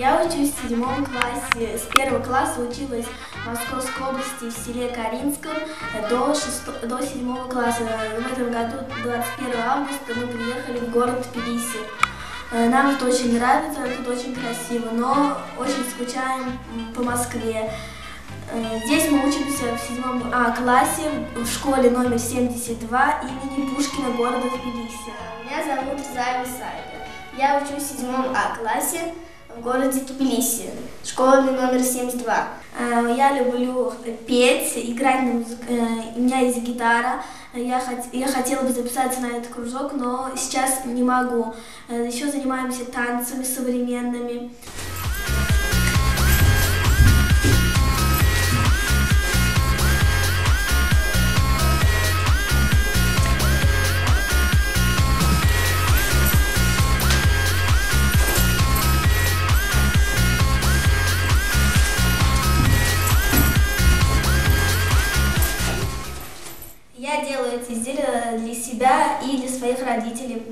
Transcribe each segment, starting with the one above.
Я учусь в седьмом классе. С первого класса училась в Московской области в селе Каринском до, шесто... до седьмого класса. В этом году, 21 августа, мы приехали в город Тбилиси. Э, нам тут очень нравится, тут очень красиво, но очень скучаем по Москве. Э, здесь мы учимся в седьмом а, классе в школе номер 72 имени Пушкина города Тбилиси. Меня зовут Зая Сайга. Я учусь в седьмом А классе в городе Тбилиси, школьный номер 72. Э, я люблю петь, играть на музыке. Э, у меня есть гитара. Я, хот... я хотела бы записаться на этот кружок, но сейчас не могу. Э, Еще занимаемся танцами современными.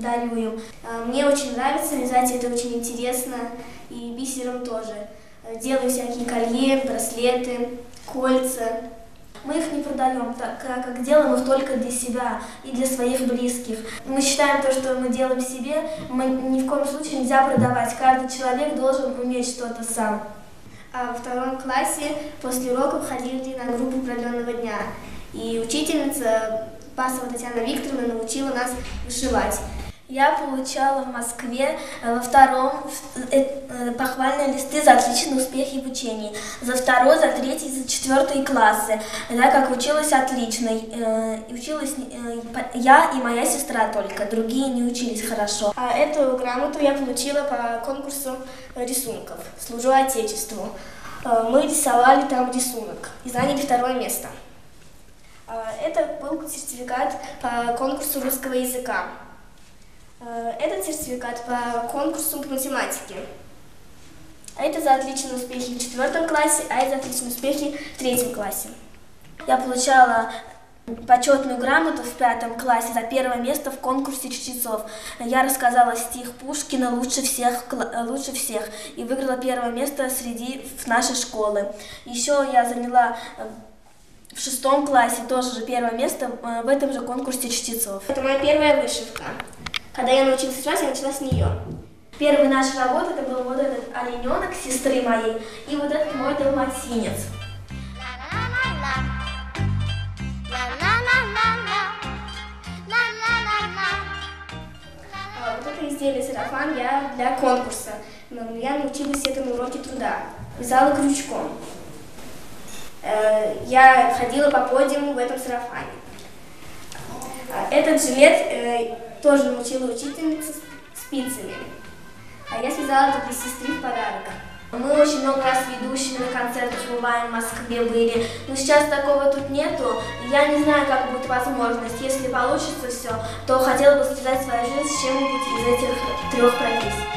Родителей, дарю им. Э, Мне очень нравится вязать, это очень интересно, и бисером тоже. Э, Делаю всякие колье, браслеты, кольца. Мы их не продаем, так как делаем их только для себя и для своих близких. Мы считаем то, что мы делаем себе, мы ни в коем случае нельзя продавать. Каждый человек должен уметь что-то сам. А во втором классе после уроков ходили на группу продленного дня. И учительница Пасова Татьяна Викторовна научила нас вышивать. Я получала в Москве э, во втором э, э, похвальные листы за отличные успехи в учении, за второй, за третий, за четвертый классы, так как училась отлично. Училась я и моя сестра только, другие не учились хорошо. А эту грамоту я получила по конкурсу рисунков «Служу Отечеству». Мы рисовали там рисунок и заняли второе место. Это был сертификат по конкурсу русского языка. Э, Этот сертификат по конкурсу по математике. А это за отличные успехи в четвертом классе, а это за отличные успехи в третьем классе. Я получала почетную грамоту в пятом классе за первое место в конкурсе чтецов. Я рассказала стих Пушкина лучше всех, лучше всех и выиграла первое место среди в нашей школы. Еще я заняла э, в шестом классе тоже же первое место э, в этом же конкурсе чтецов. Это моя первая вышивка. Когда я научилась вышивать, я начала с нее. Первая наша работа это был вот этот олененок сестры моей и вот этот мой далматинец. А Вот это изделие сарафан я для конкурса. Но Я научилась этому уроке труда. Вязала крючком. Э, Я ходила по подиуму в этом сарафане. А Этот жилет э, тоже научила учительница спицами. А я связала это для сестры в подарок. Мы очень много раз ведущими на концертах бываем в Москве были, но сейчас такого тут нету. Я не знаю, как будет возможность. Если получится все, то хотела бы связать свою жизнь с чем-нибудь из этих трех профессий.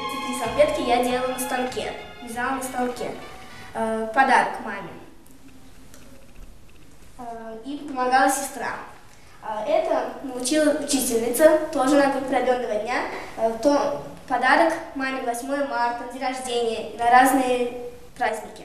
Эти три салфетки я делала на станке. Вязала на станке. Э, Подарок маме. Э, И помогала сестра. А Это научила учительница, тоже на продленного дня. Э, То подарок маме 8 марта, день рождения, на разные праздники.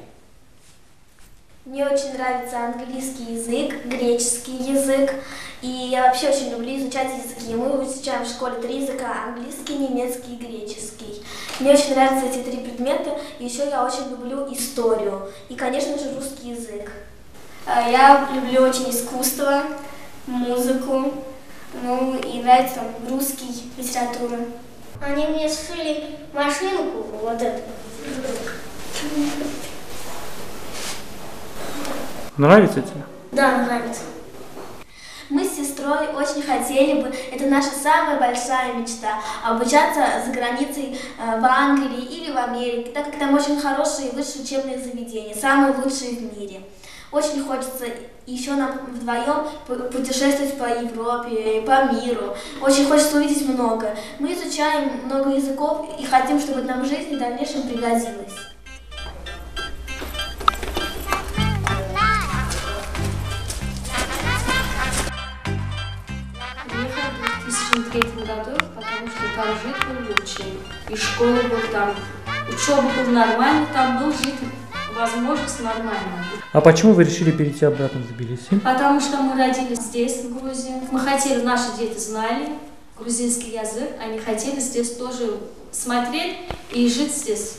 Мне очень нравится английский язык, греческий язык, и я вообще очень люблю изучать языки. Мы изучаем в школе три языка – английский, немецкий и греческий. Мне очень нравятся эти три предмета, и еще я очень люблю историю и, конечно же, русский язык. Э, Я люблю очень искусство, музыку, ну и нравится там русский, литература. Они мне сшили машинку, вот эту. Нравится тебе? Да, нравится. Мы с сестрой очень хотели бы, это наша самая большая мечта, обучаться за границей э, в Англии или в Америке, так как там очень хорошие высшие учебные заведения, самые лучшие в мире. Очень хочется еще нам вдвоем путешествовать по Европе, по миру. Очень хочется увидеть много. Мы изучаем много языков и хотим, чтобы нам жизнь в дальнейшем пригодилась. Там жить лучше. И школа была там, учеба была нормально, там был жить возможность нормально. А почему вы решили перейти обратно в Тбилиси? Потому что мы родились здесь, в Грузии. Мы хотели, наши дети знали грузинский язык, они хотели здесь тоже смотреть и жить здесь.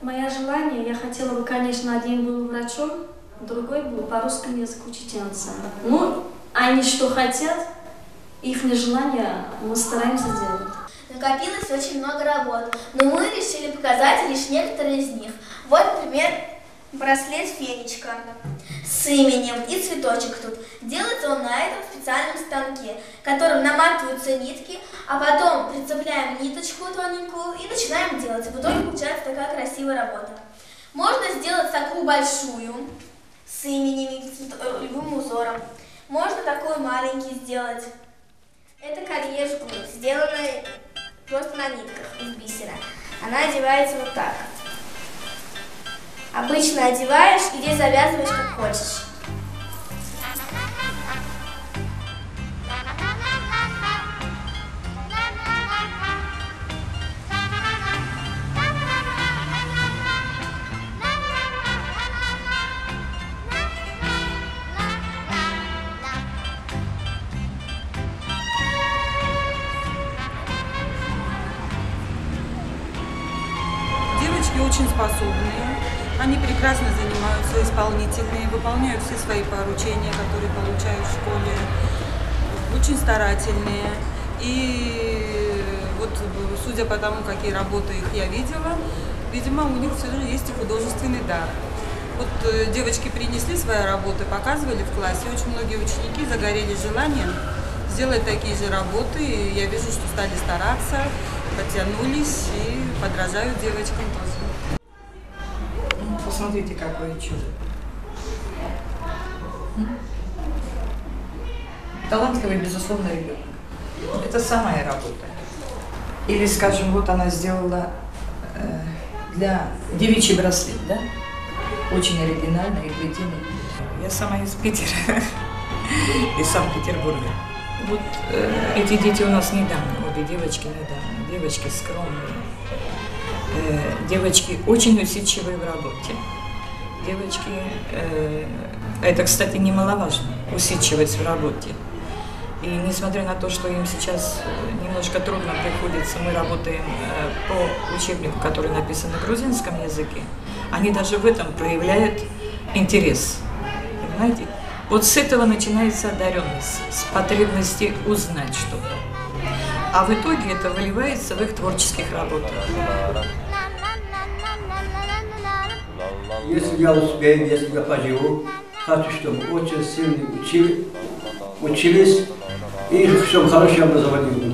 Мое желание, я хотела бы, конечно, один был врачом, другой был по русскому языку учительницей. Ну, они что хотят, их желание мы стараемся делать. Накопилось очень много работ, но мы решили показать лишь некоторые из них. Вот, например, браслет фенечка с именем и цветочек тут. Делается он на этом специальном станке, которым наматываются нитки, а потом прицепляем ниточку тоненькую и начинаем делать. И в итоге получается такая красивая работа. Можно сделать такую большую с именем э, любым узором. Можно такой маленький сделать. Это кольешку, сделанная просто на нитках из бисера. Она одевается вот так. Обычно одеваешь и здесь завязываешь как хочешь. Они прекрасно занимаются, исполнительные, выполняют все свои поручения, которые получают в школе, очень старательные. И вот судя по тому, какие работы их я видела, видимо, у них все же есть и художественный дар. Вот э, девочки принесли свои работы, показывали в классе, очень многие ученики загорелись желанием сделать такие же работы, и я вижу, что стали стараться, потянулись и подражают девочкам тоже. Посмотрите, какое чудо. Талантливый, безусловно, ребенок. Это самая работа. Или, скажем, вот она сделала э, для девичий браслет, да? Очень оригинальный и плетеный. Я сама из Питера, из Санкт-Петербурга. Вот э, эти дети у нас недавно, обе девочки недавно. Девочки скромные, девочки очень усидчивые в работе. Девочки, э, это, кстати, немаловажно, усидчивость в работе. И несмотря на то, что им сейчас э, немножко трудно приходится, мы работаем э, по учебнику, который написан на грузинском языке, они даже в этом проявляют интерес. Понимаете? Вот с этого начинается одаренность, с потребности узнать что-то. А в итоге это выливается в их творческих работах. Если я успею, если я поживу, хочу, чтобы очень сильно учили, учились и чтобы хорошее образование было.